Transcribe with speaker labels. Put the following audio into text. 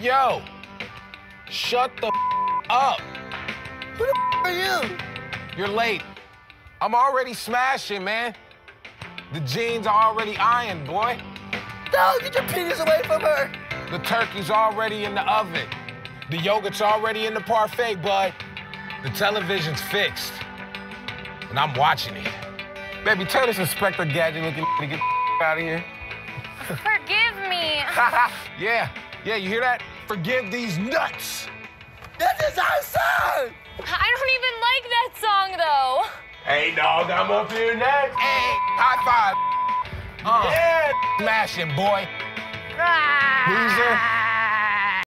Speaker 1: Yo, shut the up.
Speaker 2: Who the are you?
Speaker 1: You're late. I'm already smashing, man. The jeans are already ironed, boy.
Speaker 2: No, get your penis away from her.
Speaker 1: The turkey's already in the oven. The yogurt's already in the parfait, bud. The television's fixed. And I'm watching it. Baby, tell this Inspector Gadget looking to get out of here.
Speaker 3: Forgive me.
Speaker 1: yeah, yeah, you hear that? Forgive these nuts.
Speaker 2: This is our son.
Speaker 3: I don't even like that song, though.
Speaker 1: Hey, dog, I'm up here next. Hey, high five. Uh, yeah, smashing, boy.
Speaker 3: Ah.
Speaker 1: Loser.